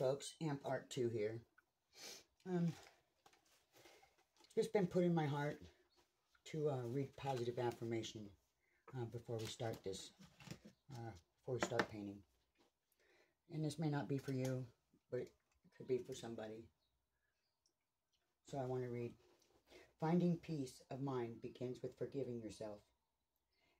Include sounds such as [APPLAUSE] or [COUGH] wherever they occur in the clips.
morning, folks. Amp Art 2 here. Um, just been put in my heart to uh, read positive affirmation uh, before we start this, uh, before we start painting. And this may not be for you, but it could be for somebody. So I want to read. Finding peace of mind begins with forgiving yourself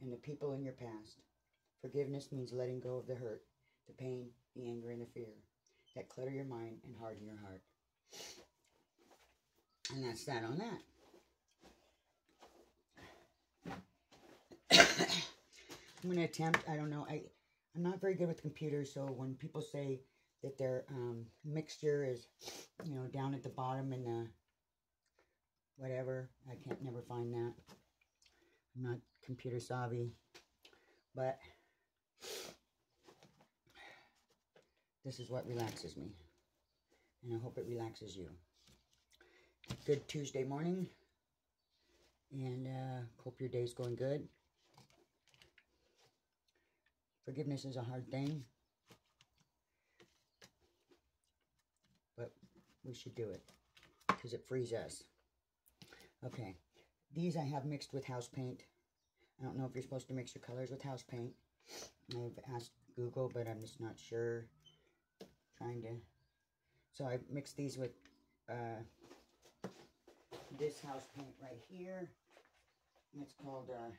and the people in your past. Forgiveness means letting go of the hurt, the pain, the anger, and the fear that clutter your mind and harden your heart. And that's that on that. [COUGHS] I'm going to attempt, I don't know, I, I'm not very good with computers, so when people say that their um, mixture is, you know, down at the bottom in the whatever, I can't never find that. I'm not computer savvy, but this is what relaxes me, and I hope it relaxes you. Good Tuesday morning, and uh, hope your day's going good. Forgiveness is a hard thing, but we should do it because it frees us. Okay, these I have mixed with house paint. I don't know if you're supposed to mix your colors with house paint. I've asked Google, but I'm just not sure. Trying to... So I mixed these with uh, this house paint right here. It's called... Uh,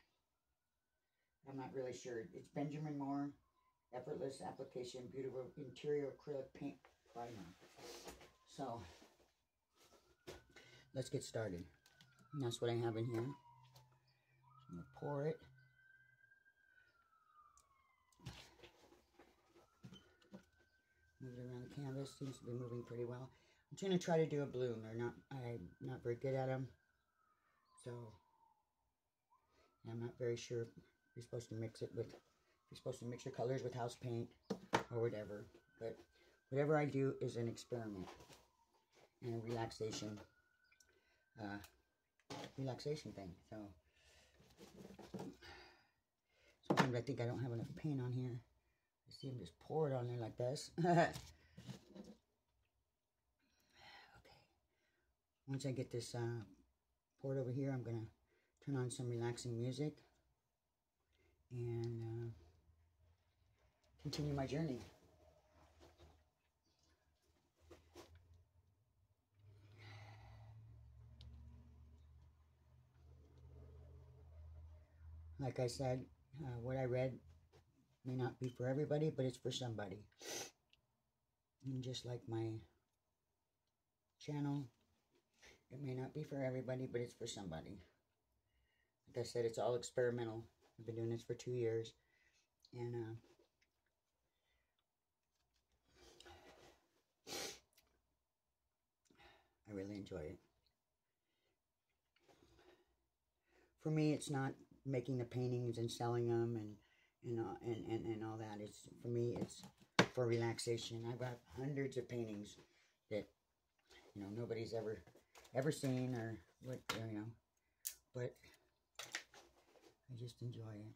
I'm not really sure. It's Benjamin Moore Effortless Application Beautiful Interior Acrylic Paint Primer. So, let's get started. And that's what I have in here. I'm to pour it. Around the canvas. Seems to be moving pretty well. I'm going to try to do a bloom. They're not, I'm not very good at them. So, I'm not very sure you're supposed to mix it with, you're supposed to mix your colors with house paint or whatever. But whatever I do is an experiment and a relaxation, uh, relaxation thing. So sometimes I think I don't have enough paint on here. You see him just pour it on there like this. [LAUGHS] okay. Once I get this uh, poured over here, I'm going to turn on some relaxing music and uh, continue my journey. Like I said, uh, what I read may not be for everybody, but it's for somebody. And just like my channel, it may not be for everybody, but it's for somebody. Like I said, it's all experimental. I've been doing this for two years. And, uh, I really enjoy it. For me, it's not making the paintings and selling them and, and, uh, and, and, and all that. It's For me, it's for relaxation. I've got hundreds of paintings that, you know, nobody's ever, ever seen or what, you know, but I just enjoy it.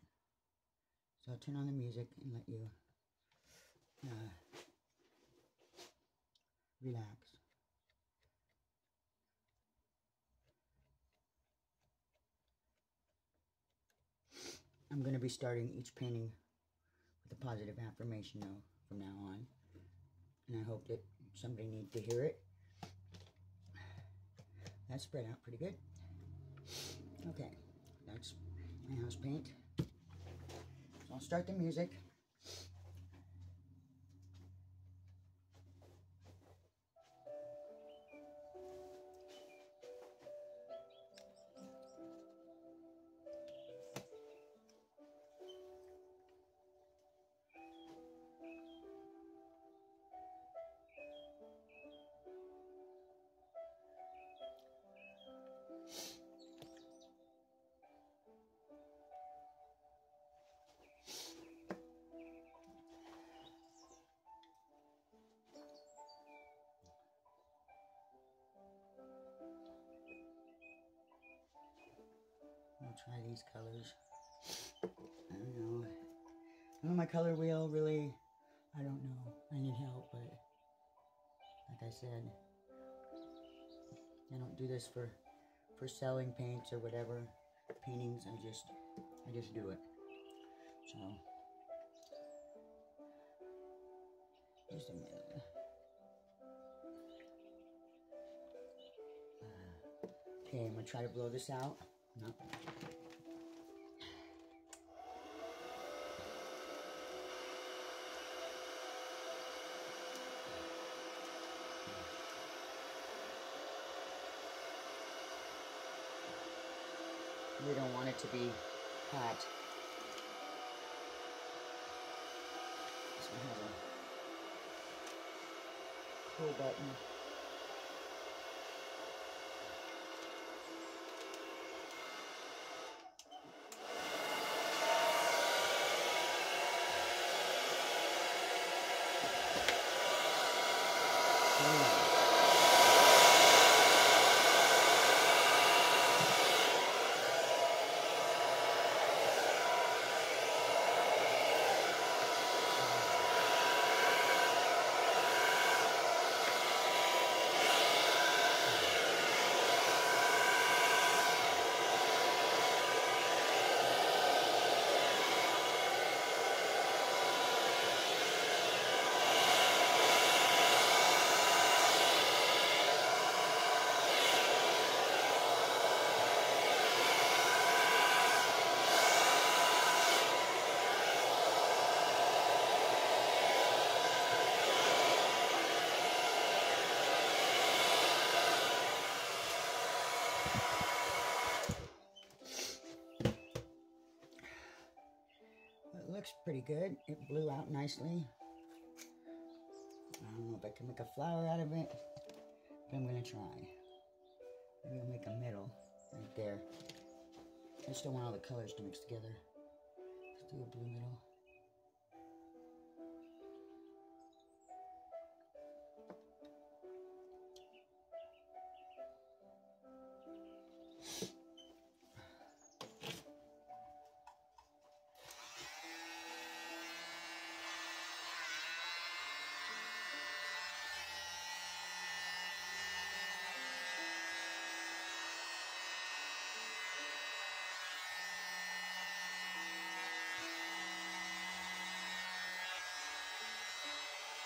So I'll turn on the music and let you uh, relax. I'm going to be starting each painting with a positive affirmation though from now on. And I hope that somebody needs to hear it. That spread out pretty good. Okay, that's my house paint. So I'll start the music. Try these colors. I don't know. I know my color wheel really, I don't know. I need help, but like I said, I don't do this for for selling paints or whatever paintings. I just I just do it. So just a minute. Uh, okay, I'm gonna try to blow this out. No. To be hot. This one has a cool button. It looks pretty good. It blew out nicely. I don't know if I can make a flower out of it, but I'm gonna try. Maybe I'll make a middle right there. I just don't want all the colors to mix together. Let's do a blue middle.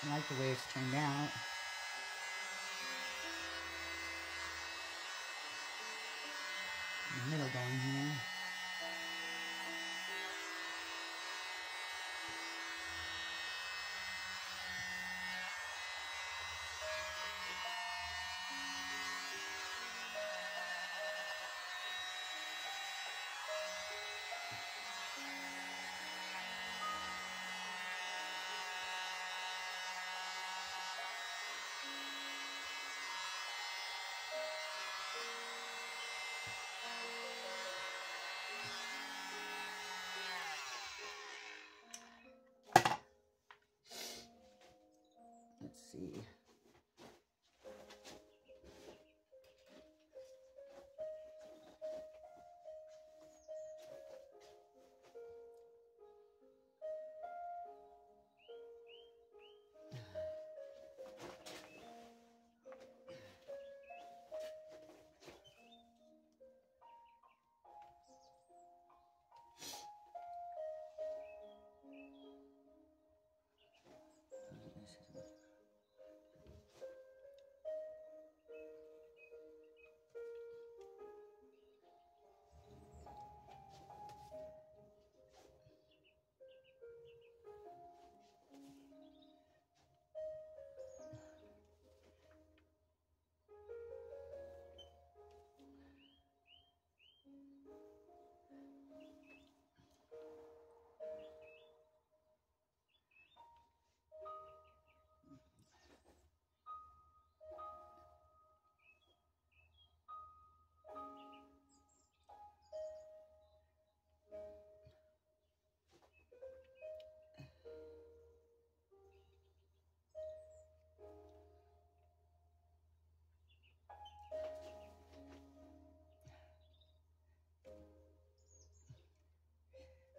I like the way it's turned out. Middle going here. See.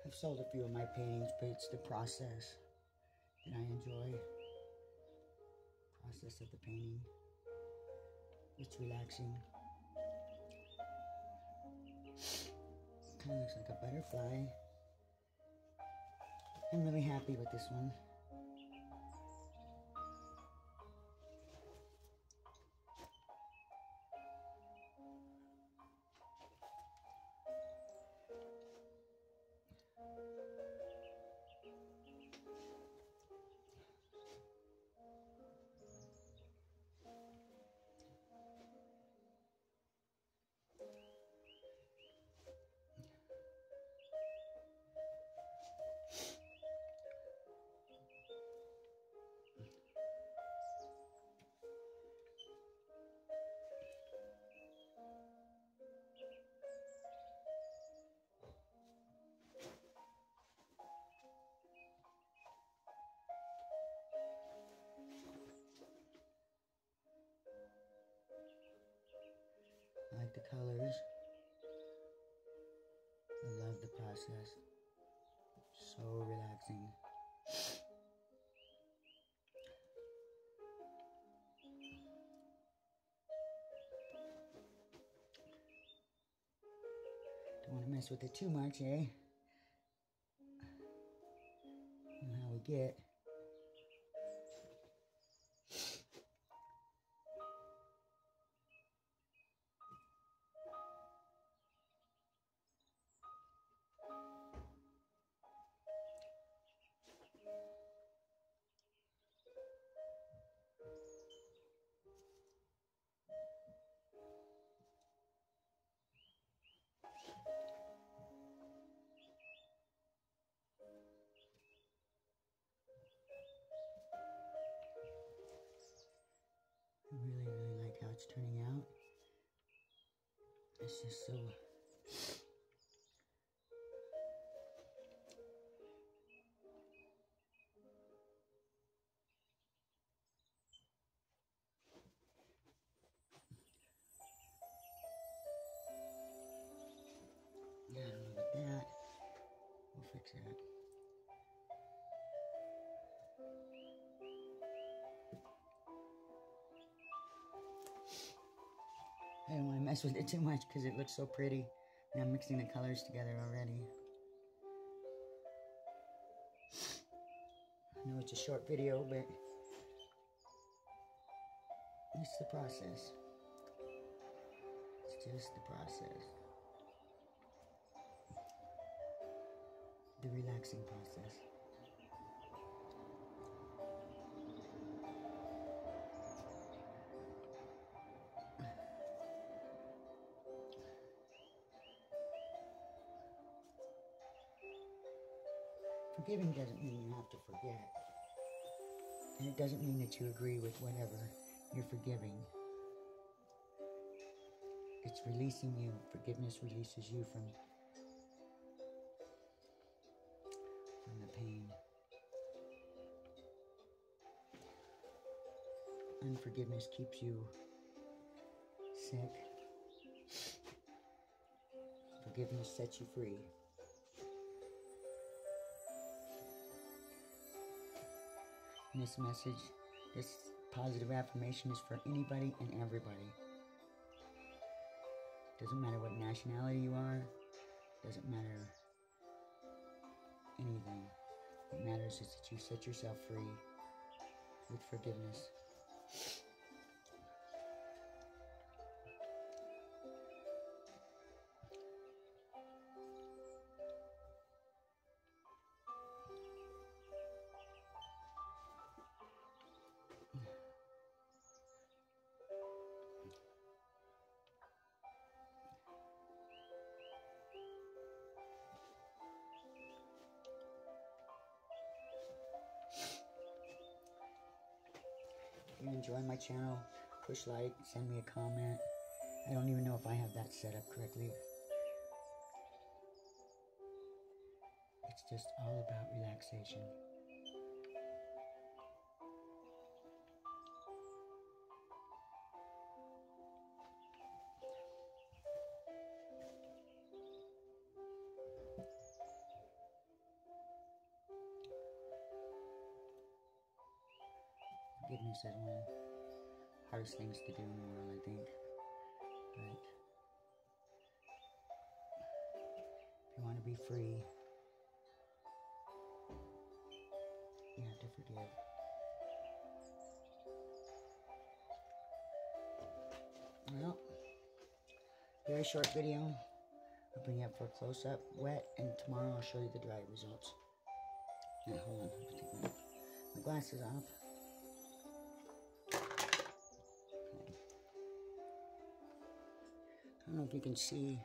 I've sold a few of my paintings, but it's the process that I enjoy. The process of the painting. It's relaxing. Kind of looks like a butterfly. I'm really happy with this one. The colors. I love the process. So relaxing. Don't want to mess with it too much, eh? Know how we get. It's just so. I don't want to mess with it too much because it looks so pretty. And I'm mixing the colors together already. I know it's a short video, but it's the process. It's just the process. The relaxing process. Forgiving doesn't mean you have to forget. And it doesn't mean that you agree with whatever you're forgiving. It's releasing you. Forgiveness releases you from from the pain. Unforgiveness keeps you sick. Forgiveness sets you free. And this message, this positive affirmation is for anybody and everybody. Doesn't matter what nationality you are, doesn't matter anything. What matters is that you set yourself free with forgiveness. You enjoy my channel, push like, send me a comment. I don't even know if I have that set up correctly. It's just all about relaxation. the hardest things to do in the world, I think. But if you want to be free, you have to forgive. Well, very short video. I'll bring you up for a close up, wet, and tomorrow I'll show you the dry results. Yeah, hold on. My, my glasses off. Know if you can see.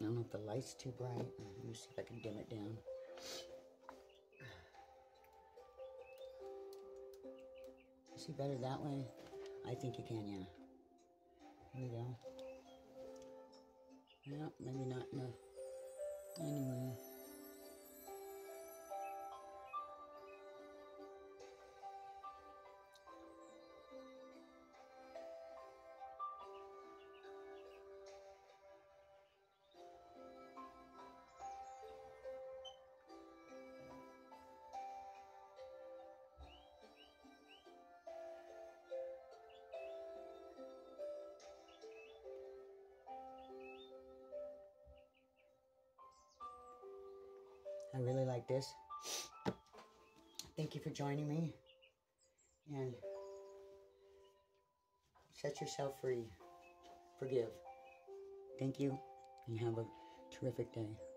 I don't know if the light's too bright. Let me see if I can dim it down. See better that way? I think you can, yeah. There we go. Yeah, maybe not enough. Anyway. Like this. Thank you for joining me. And set yourself free. Forgive. Thank you. And have a terrific day.